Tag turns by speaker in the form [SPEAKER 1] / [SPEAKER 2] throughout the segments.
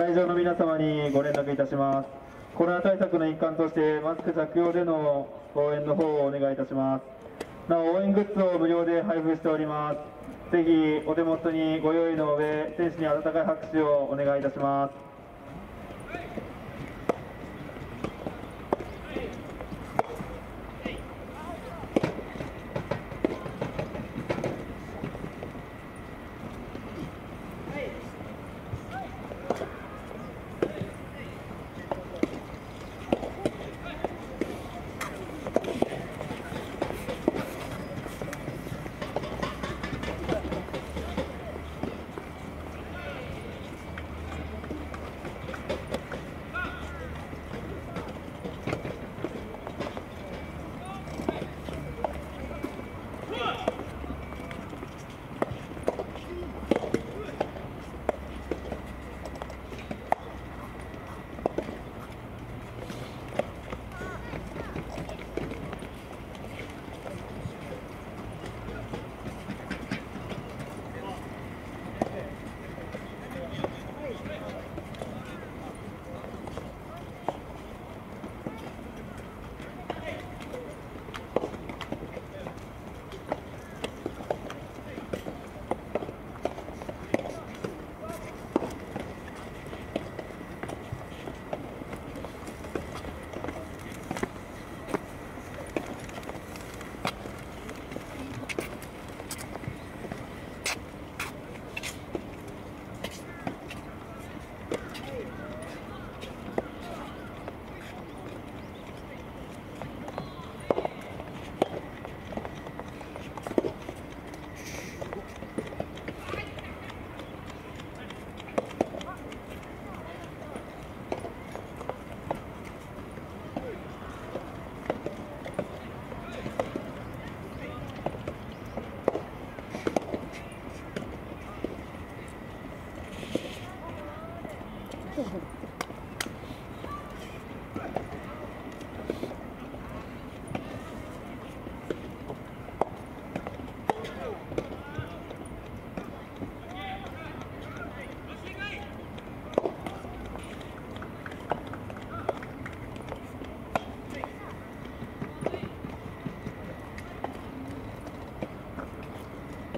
[SPEAKER 1] 来場の皆様にご連絡いたします。コロナ対策の一環としてマスク着用での応援の方をお願いいたします。なお応援グッズを無料で配布しております。ぜひお手元にご用意の上選手に温かい拍手をお願いいたします。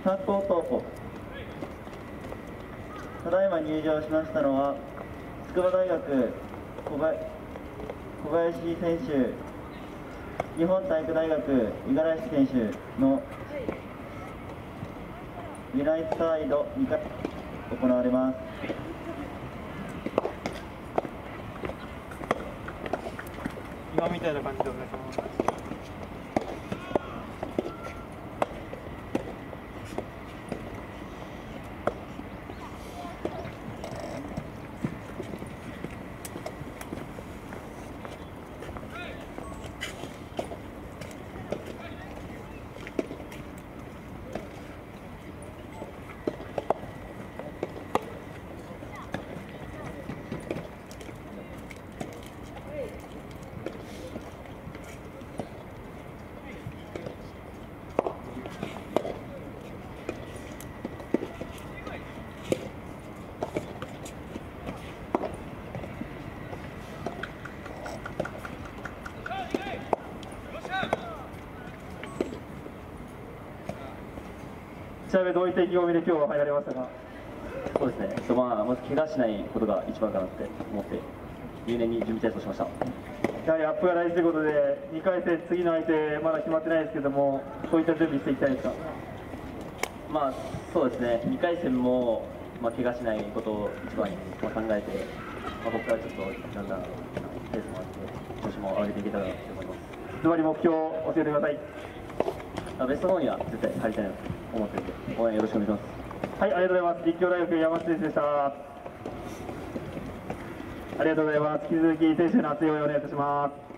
[SPEAKER 2] 担当候ただいま入場しましたのは筑波大学小林選手日本体育大学五十嵐選手のユナイトサイド2回行われます。
[SPEAKER 1] 今みたいな感じでお願いします。ちなみにどういった意気込みで今日は入られましたか
[SPEAKER 3] そうですね、まあ、まず怪我しないことが一番かなって思って、入念に準備体操しました
[SPEAKER 1] やはりアップが大事ということで、2回戦、次の相手、まだ決まってないですけども、そういった準備していきたいですか？
[SPEAKER 3] まあ、そうですね、2回戦も、まあ、怪我しないことを一番に考えて、まあ、ここからちょっとだんだんペースもあって、調子も上げていけたらと思います。
[SPEAKER 1] ズバリ目標を教えてください。
[SPEAKER 3] ベスト4には絶対入りたいなと思っていて、応援よろしくお願いします。
[SPEAKER 1] はい、ありがとうございます。立教大学山下選手でした。ありがとうございます。引き続き選手の熱い応援お願いいたします。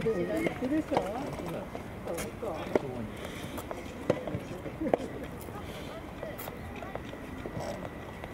[SPEAKER 4] 嘘でしょ